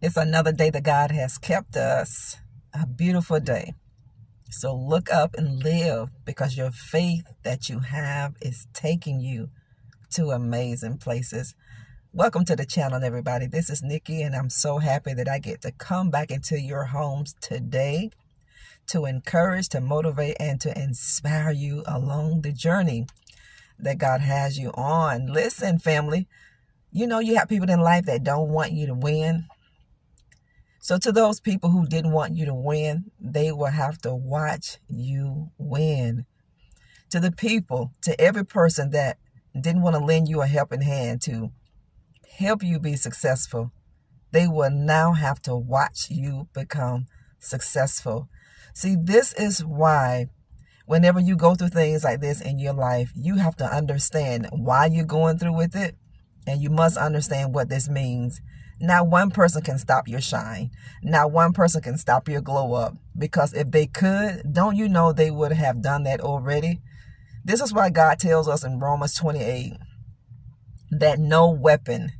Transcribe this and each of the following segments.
It's another day that God has kept us, a beautiful day. So look up and live because your faith that you have is taking you to amazing places. Welcome to the channel, everybody. This is Nikki, and I'm so happy that I get to come back into your homes today to encourage, to motivate, and to inspire you along the journey that God has you on. Listen, family, you know you have people in life that don't want you to win. So, to those people who didn't want you to win, they will have to watch you win. To the people, to every person that didn't want to lend you a helping hand to help you be successful, they will now have to watch you become successful. See, this is why whenever you go through things like this in your life, you have to understand why you're going through with it, and you must understand what this means not one person can stop your shine. Not one person can stop your glow up. Because if they could, don't you know they would have done that already? This is why God tells us in Romans 28 that no weapon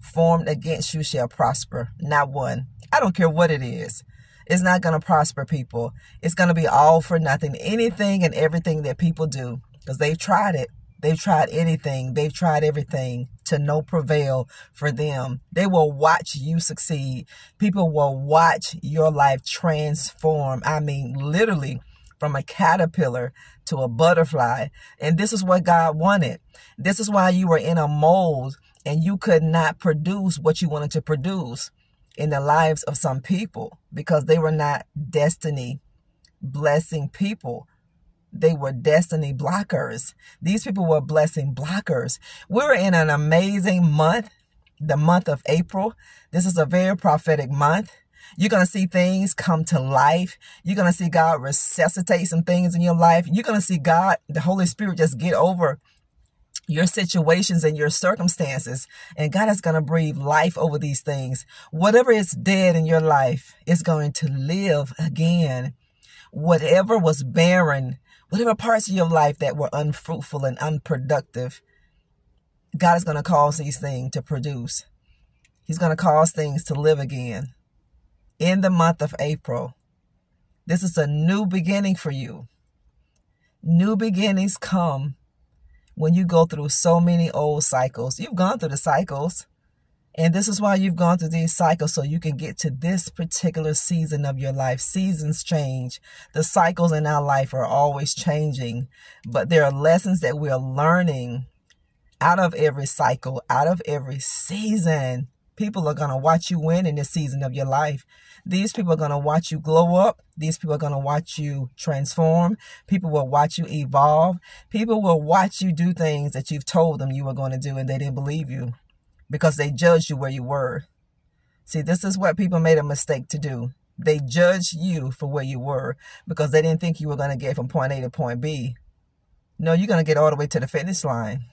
formed against you shall prosper. Not one. I don't care what it is. It's not going to prosper, people. It's going to be all for nothing. Anything and everything that people do, because they've tried it. They've tried anything. They've tried everything to no prevail for them. They will watch you succeed. People will watch your life transform. I mean, literally from a caterpillar to a butterfly. And this is what God wanted. This is why you were in a mold and you could not produce what you wanted to produce in the lives of some people because they were not destiny blessing people. They were destiny blockers. These people were blessing blockers. We're in an amazing month, the month of April. This is a very prophetic month. You're going to see things come to life. You're going to see God resuscitate some things in your life. You're going to see God, the Holy Spirit, just get over your situations and your circumstances. And God is going to breathe life over these things. Whatever is dead in your life is going to live again. Whatever was barren whatever parts of your life that were unfruitful and unproductive, God is going to cause these things to produce. He's going to cause things to live again. In the month of April, this is a new beginning for you. New beginnings come when you go through so many old cycles. You've gone through the cycles. And this is why you've gone through these cycles so you can get to this particular season of your life. Seasons change. The cycles in our life are always changing, but there are lessons that we're learning out of every cycle, out of every season. People are going to watch you win in this season of your life. These people are going to watch you glow up. These people are going to watch you transform. People will watch you evolve. People will watch you do things that you've told them you were going to do and they didn't believe you because they judged you where you were. See, this is what people made a mistake to do. They judged you for where you were because they didn't think you were going to get from point A to point B. No, you're going to get all the way to the finish line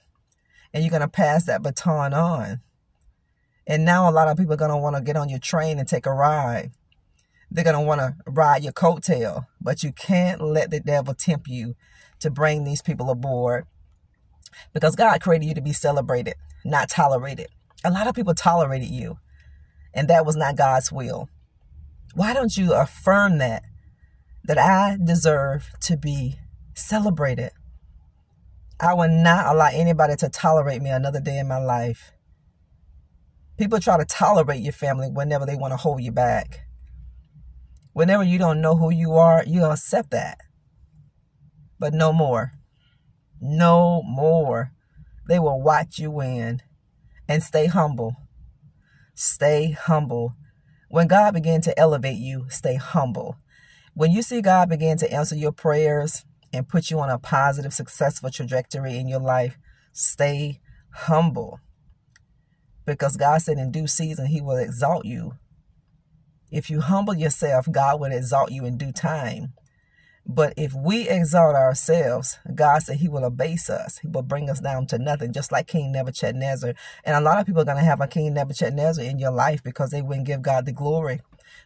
and you're going to pass that baton on. And now a lot of people are going to want to get on your train and take a ride. They're going to want to ride your coattail, but you can't let the devil tempt you to bring these people aboard because God created you to be celebrated, not tolerated. A lot of people tolerated you, and that was not God's will. Why don't you affirm that? That I deserve to be celebrated. I will not allow anybody to tolerate me another day in my life. People try to tolerate your family whenever they want to hold you back. Whenever you don't know who you are, you accept that. But no more. No more. They will watch you win and stay humble. Stay humble. When God began to elevate you, stay humble. When you see God begin to answer your prayers and put you on a positive, successful trajectory in your life, stay humble. Because God said in due season, He will exalt you. If you humble yourself, God will exalt you in due time. But if we exalt ourselves, God said he will abase us. He will bring us down to nothing, just like King Nebuchadnezzar. And a lot of people are going to have a King Nebuchadnezzar in your life because they wouldn't give God the glory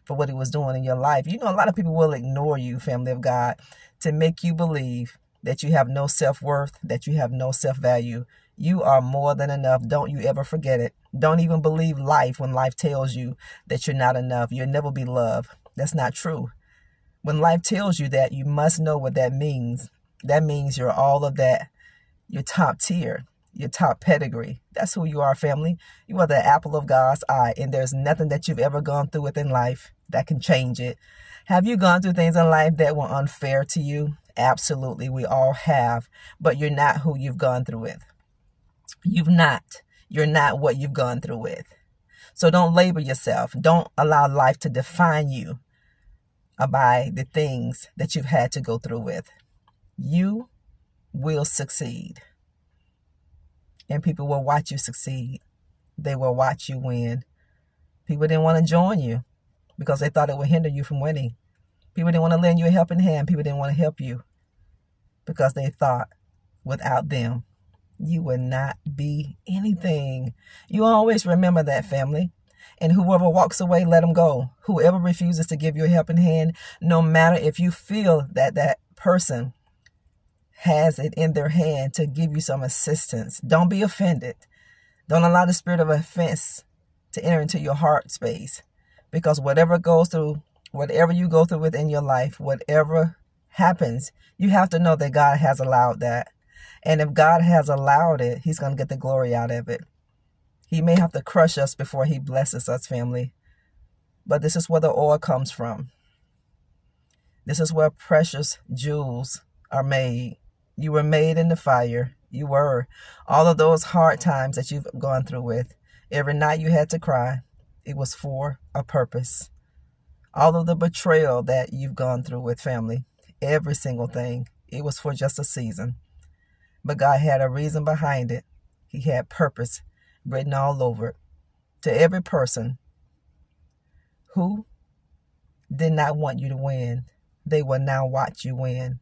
for what he was doing in your life. You know, a lot of people will ignore you, family of God, to make you believe that you have no self worth, that you have no self value. You are more than enough. Don't you ever forget it. Don't even believe life when life tells you that you're not enough. You'll never be loved. That's not true. When life tells you that, you must know what that means. That means you're all of that. You're top tier, your top pedigree. That's who you are, family. You are the apple of God's eye, and there's nothing that you've ever gone through within life that can change it. Have you gone through things in life that were unfair to you? Absolutely, we all have, but you're not who you've gone through with. You've not. You're not what you've gone through with. So don't label yourself. Don't allow life to define you by the things that you've had to go through with. You will succeed. And people will watch you succeed. They will watch you win. People didn't want to join you because they thought it would hinder you from winning. People didn't want to lend you a helping hand. People didn't want to help you because they thought without them, you would not be anything. You always remember that, family. And whoever walks away, let them go. Whoever refuses to give you a helping hand, no matter if you feel that that person has it in their hand to give you some assistance, don't be offended. Don't allow the spirit of offense to enter into your heart space. Because whatever goes through, whatever you go through within your life, whatever happens, you have to know that God has allowed that. And if God has allowed it, He's going to get the glory out of it. He may have to crush us before He blesses us, family. But this is where the oil comes from. This is where precious jewels are made. You were made in the fire. You were. All of those hard times that you've gone through with, every night you had to cry, it was for a purpose. All of the betrayal that you've gone through with family, every single thing, it was for just a season. But God had a reason behind it. He had purpose written all over. To every person who did not want you to win, they will now watch you win.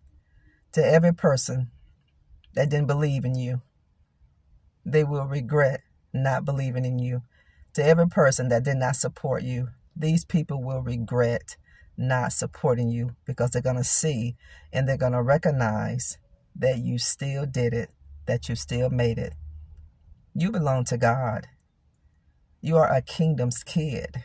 To every person that didn't believe in you, they will regret not believing in you. To every person that did not support you, these people will regret not supporting you because they're going to see and they're going to recognize that you still did it, that you still made it. You belong to God. You are a kingdom's kid.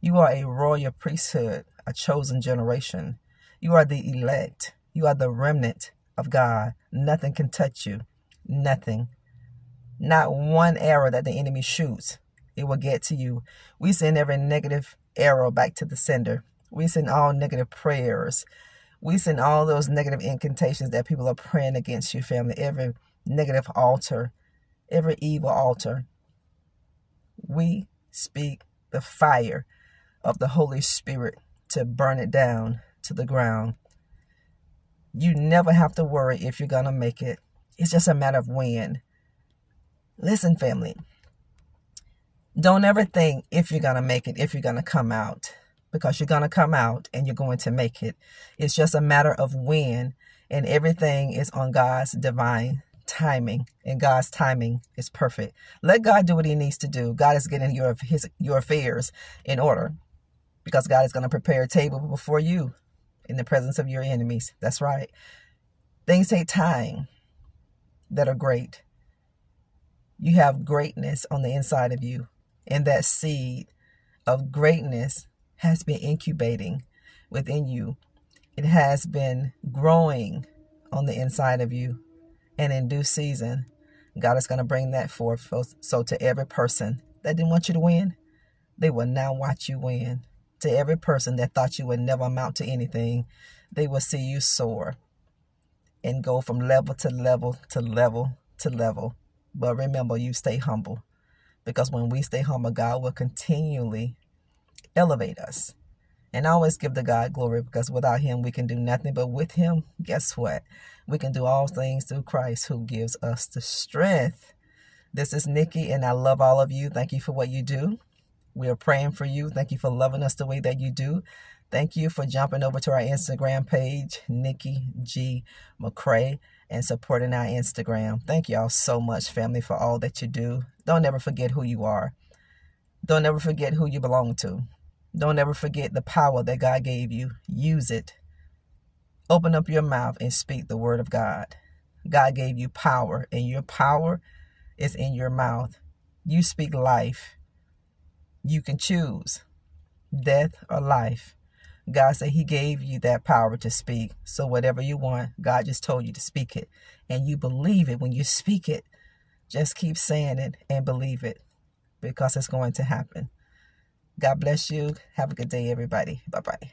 You are a royal priesthood, a chosen generation. You are the elect. You are the remnant of God. Nothing can touch you. Nothing. Not one arrow that the enemy shoots, it will get to you. We send every negative arrow back to the sender. We send all negative prayers, we send all those negative incantations that people are praying against you, family, every negative altar, every evil altar. We speak the fire of the Holy Spirit to burn it down to the ground. You never have to worry if you're going to make it. It's just a matter of when. Listen, family. Don't ever think if you're going to make it, if you're going to come out because you're going to come out and you're going to make it. It's just a matter of when, and everything is on God's divine timing, and God's timing is perfect. Let God do what He needs to do. God is getting your his your affairs in order, because God is going to prepare a table before you in the presence of your enemies. That's right. Things take time that are great. You have greatness on the inside of you, and that seed of greatness has been incubating within you. It has been growing on the inside of you. And in due season, God is going to bring that forth. So, to every person that didn't want you to win, they will now watch you win. To every person that thought you would never amount to anything, they will see you soar and go from level to level to level to level. But remember, you stay humble because when we stay humble, God will continually elevate us. And always give the God glory because without Him we can do nothing. But with Him, guess what? We can do all things through Christ who gives us the strength. This is Nikki, and I love all of you. Thank you for what you do. We are praying for you. Thank you for loving us the way that you do. Thank you for jumping over to our Instagram page, Nikki G. McCray, and supporting our Instagram. Thank y'all so much, family, for all that you do. Don't ever forget who you are. Don't ever forget who you belong to. Don't ever forget the power that God gave you. Use it. Open up your mouth and speak the word of God. God gave you power, and your power is in your mouth. You speak life. You can choose death or life. God said He gave you that power to speak. So, whatever you want, God just told you to speak it. And you believe it when you speak it. Just keep saying it and believe it because it's going to happen. God bless you. Have a good day, everybody. Bye bye.